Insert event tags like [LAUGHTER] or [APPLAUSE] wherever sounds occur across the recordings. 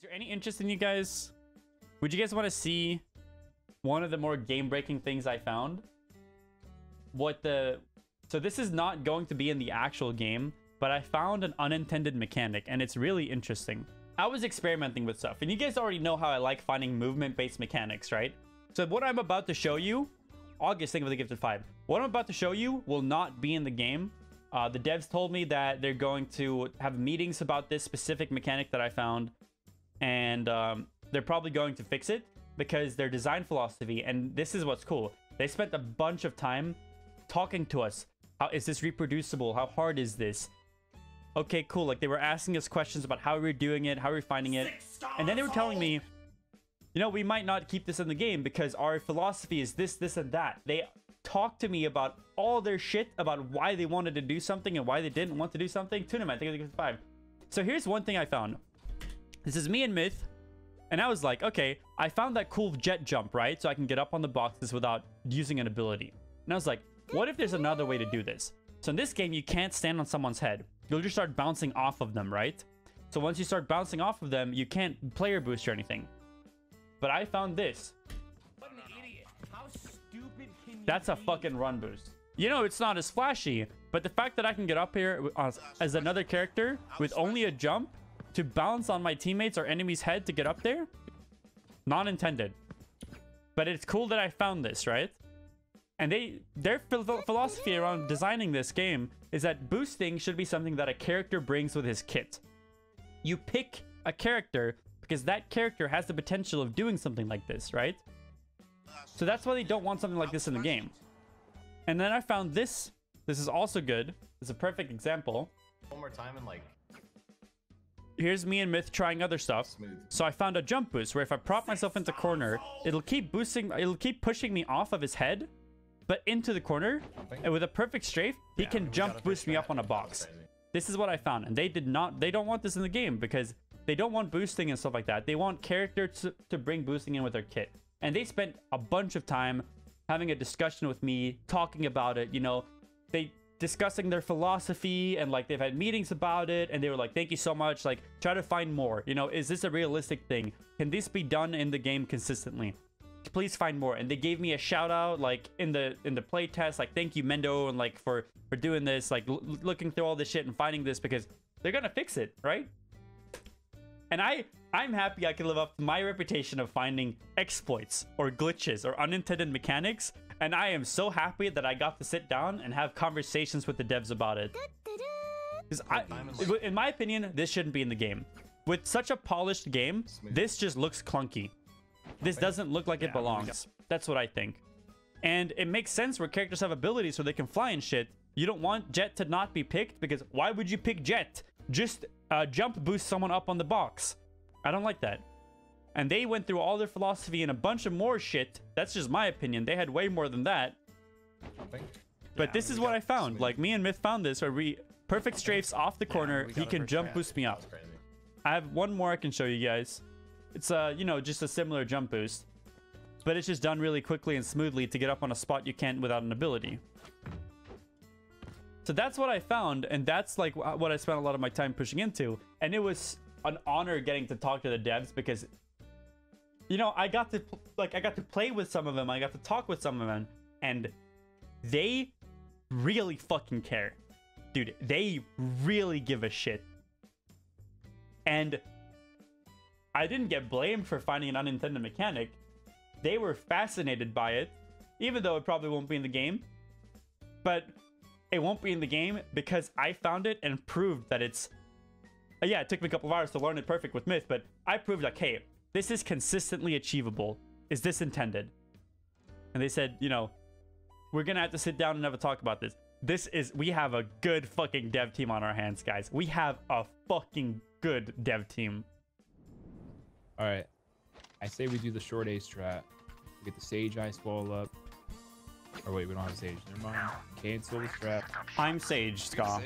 Is there any interest in you guys? Would you guys want to see one of the more game-breaking things I found? What the... So this is not going to be in the actual game, but I found an unintended mechanic, and it's really interesting. I was experimenting with stuff, and you guys already know how I like finding movement-based mechanics, right? So what I'm about to show you, August, think of the Gifted 5. What I'm about to show you will not be in the game. Uh, the devs told me that they're going to have meetings about this specific mechanic that I found, and um, they're probably going to fix it because their design philosophy, and this is what's cool, they spent a bunch of time talking to us. How is this reproducible? How hard is this? Okay, cool. Like they were asking us questions about how we're doing it, how we're finding it. And then they were telling me, you know, we might not keep this in the game because our philosophy is this, this, and that. They talked to me about all their shit about why they wanted to do something and why they didn't want to do something. Tune them, I think it's five. So here's one thing I found. This is me and Myth. And I was like, okay, I found that cool Jett jump, right? So I can get up on the boxes without using an ability. And I was like, what if there's another way to do this? So in this game, you can't stand on someone's head. You'll just start bouncing off of them, right? So once you start bouncing off of them, you can't player boost or anything. But I found this. That's a fucking run boost. You know, it's not as flashy, but the fact that I can get up here uh, as another character with only a jump to bounce on my teammates or enemy's head to get up there, not intended. But it's cool that I found this, right? And they their philosophy around designing this game is that boosting should be something that a character brings with his kit. You pick a character because that character has the potential of doing something like this, right? So that's why they don't want something like this in the game. And then I found this. This is also good. It's a perfect example. One more time and like... Here's me and Myth trying other stuff. Smooth. So I found a jump boost where if I prop myself into corner, it'll keep boosting, it'll keep pushing me off of his head but into the corner. And with a perfect strafe, he yeah, can jump boost me up on a box. This is what I found. And they did not, they don't want this in the game because they don't want boosting and stuff like that. They want characters to, to bring boosting in with their kit. And they spent a bunch of time having a discussion with me, talking about it. You know, they discussing their philosophy and like they've had meetings about it and they were like thank you so much like try to find more. You know is this a realistic thing? Can this be done in the game consistently? Please find more. And they gave me a shout out like in the in the play test like thank you mendo and like for for doing this like looking through all this shit and finding this because they're gonna fix it right? And i i'm happy i can live up to my reputation of finding exploits or glitches or unintended mechanics and i am so happy that i got to sit down and have conversations with the devs about it I, in my opinion this shouldn't be in the game with such a polished game this just looks clunky this doesn't look like it belongs. That's what I think. And it makes sense where characters have abilities so they can fly and shit. You don't want Jett to not be picked because why would you pick Jett? Just uh, jump boost someone up on the box. I don't like that. And they went through all their philosophy and a bunch of more shit. That's just my opinion. They had way more than that. But yeah, this is what I found. Like, me and Myth found this where we... Perfect strafes off the corner. Yeah, he can jump boost me up. I have one more I can show you guys. It's, uh, you know, just a similar jump boost. But it's just done really quickly and smoothly to get up on a spot you can't without an ability. So that's what I found, and that's like what I spent a lot of my time pushing into. And it was an honor getting to talk to the devs because, you know, I got to like I got to play with some of them, I got to talk with some of them, and they really fucking care, dude. They really give a shit, and I didn't get blamed for finding an unintended mechanic. They were fascinated by it, even though it probably won't be in the game. But it won't be in the game because I found it and proved that it's... Uh, yeah, it took me a couple of hours to learn it perfect with Myth, but I proved like, hey, this is consistently achievable. Is this intended? And they said, you know, we're gonna have to sit down and have a talk about this. This is, we have a good fucking dev team on our hands, guys. We have a fucking good dev team. All right. I say we do the short ace strat. We get the sage ice ball up. Or wait, we don't have sage. Never mind. Cancel the strat. I'm sage, Ska.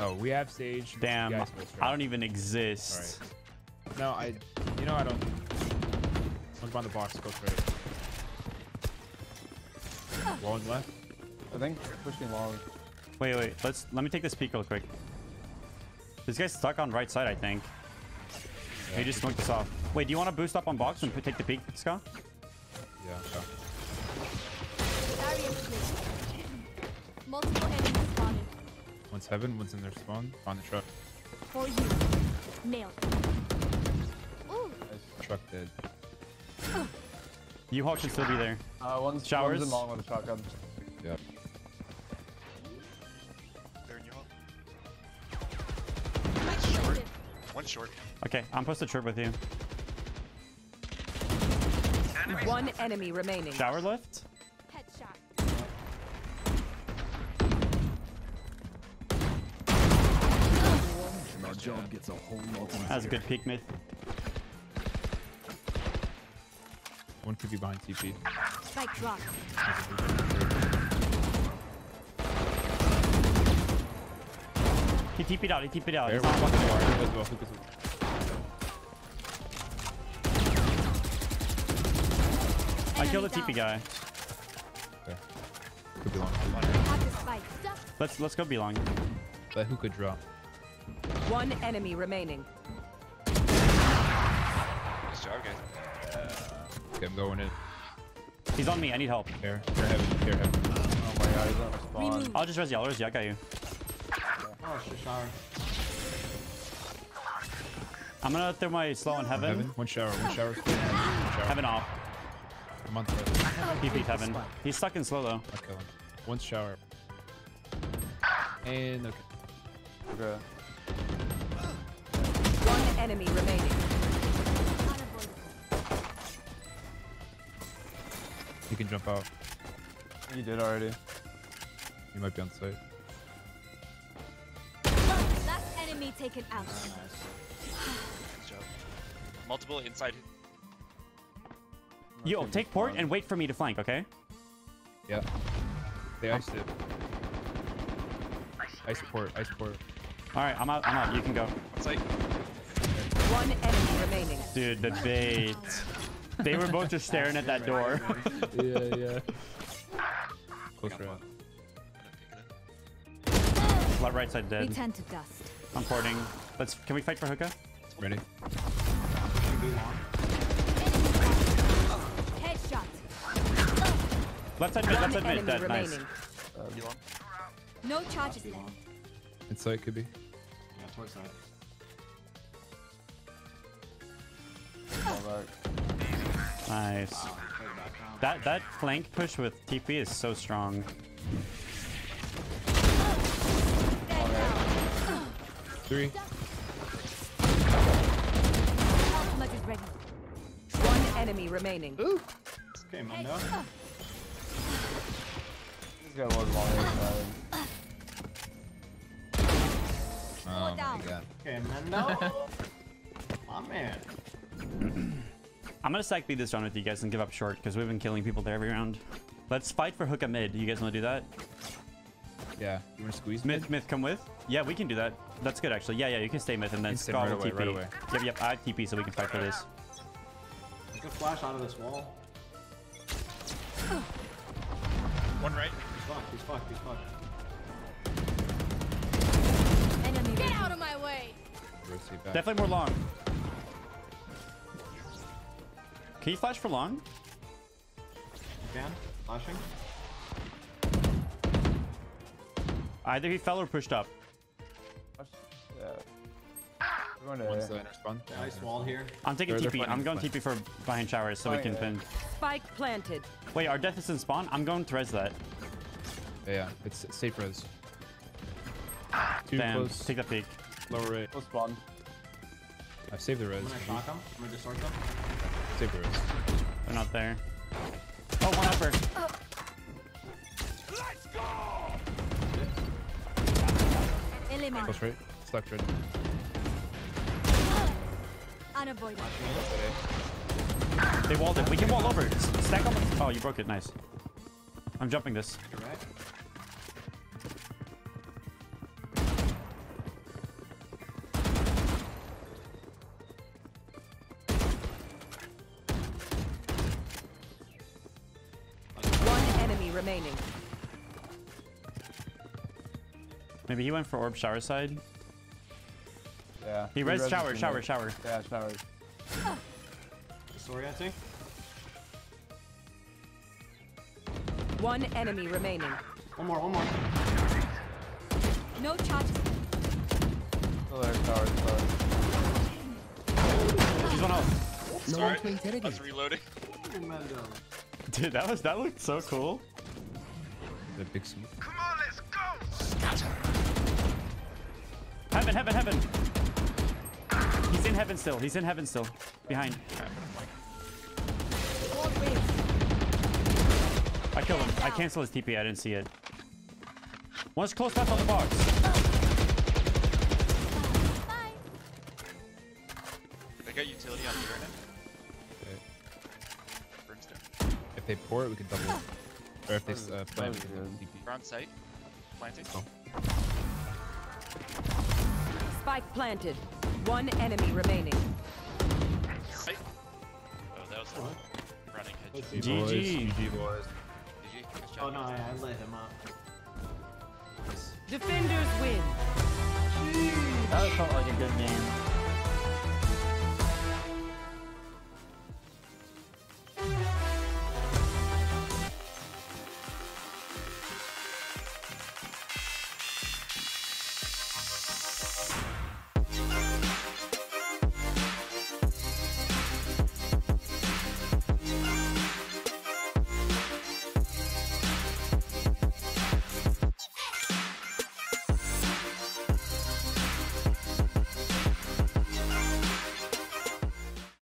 Oh, we have sage. Damn. I don't even exist. Right. No, I. You know I don't. Jump on the box. Go straight. Long left. I think pushing long. Wait, wait. Let's let me take this peek real quick. This guy's stuck on right side, I think. He just smoked us off. Wait, do you want to boost up on box and take the peek, Scott? Yeah. okay. Barrier placed. Multiple enemies spotted. One's heaven, one's in their spawn. On the truck. For you. Nailed. Ooh. Truck dead. [SIGHS] U-Haul should still be there. Uh, one's, Showers? one's in long with a shotgun. Yeah. They're in your hole. Short. One short. Okay, I'm supposed to trip with you. One enemy remaining. Shower lift? That was a good peek mid. One could be behind TP. Spike drop. He TP'd out, he TP'd out. There, He's not one fucking as door. well. As well. I killed the Enemy TP guy. Okay. Could be long. Have the spike. Stuck. Let's let's go be long. But who could draw? One enemy remaining. Nice job, guys. Okay, I'm going in. He's on me, I need help. Here, here, heaven, here, heaven. Oh my god, he's on spawn. Remove. I'll just res you, I'll res you, I got you. Oh, shit, shower. I'm gonna throw my slow on heaven. Heaven. One shower. One shower. One shower. Heaven off. I'm on threat. TP'd heaven. He's stuck in slow though. I'll kill him. One shower. And okay. Okay. One enemy remaining. Unavoidable. He can jump out. You did already. You might be on site. Last enemy taken out. Nice job. Multiple inside. Yo, take port and wait for me to flank, okay? Yeah. They iced it. Ice port. Ice port. Alright, I'm out, I'm out. You can go. Site. One enemy remaining. Dude, the bait. They were both just staring at that door. [LAUGHS] yeah, yeah. Close round. Left right side dead. Return to dust. I'm porting. Let's can we fight for hookah? Ready? Headshot. Left side mid, left One side mid, enemy dead. Nice. remaining. Elon. No charges left. Inside could be. Yeah, towards side. Fall back. Nice. Wow. That that flank push with TP is so strong. Dead. Three. Ultimate is ready. One enemy remaining. Okay, Mendo. He's got one long down. my god. Okay, Mendo. My man. I'm gonna stack beat this round with you guys and give up short because we've been killing people there every round. Let's fight for hook a mid. You guys want to do that? Yeah. You want to squeeze mid? Myth, myth, come with. Yeah, we can do that. That's good actually. Yeah, yeah, you can stay myth and then can stay Skull right away, TP. right away. Yep, yep. I have TP so we can fight for this. You can flash out of this wall. One right. He's fucked, he's fucked, he's fucked. Enemy Get out of my way. Definitely more long. Can you flash for long? You can? Flashing? Either he fell or pushed up. Yeah. We're going One's to the spawn. Yeah. Nice wall here. I'm taking They're- they're TP. I'm flanking, going TP for behind showers so we Oh, can yeah. pin. Spike planted. Wait, our death is in spawn? I'm going to res that. Yeah, yeah. It's it's safe res. Too Damn. close. Take that peek. Lower right. We'll spawn. I've saved the res. I'm gonna shock him. I'm gonna distort them. Save the res. They're not there. Oh, one upper. Let's go! Eliminate. Close right. Stuck right. Unavoidable. They walled it. We can wall over. S- Stack on the... Oh, you broke it. Nice. I'm jumping this. You're right. Maybe he went for orb shower side. Yeah. He res res shower, is shower, in shower. there. Yeah, showers. Disorienting. One enemy remaining. One more, one more. No charges. Oh, there's tower, tower. He's one out. Sorry. I was reloading. [LAUGHS] Dude, that was that looked so cool. The big sweep. Heaven, heaven, heaven. He's in heaven still. He's in heaven still. Behind. I killed him. I canceled his TP. I didn't see it. One's close left on the box. Bye. They got utility on me right now. Okay. Brimstone. If they pour it, we can double. it. Or if they uh, plant, was we can double good. TP. We're on site. Planting. Oh. Spike planted. One enemy remaining. Site. Oh, that was a running headshot. GG. Boys, GG boys. GG. Oh no, I, I lit him up. Defenders win. That felt like a good game.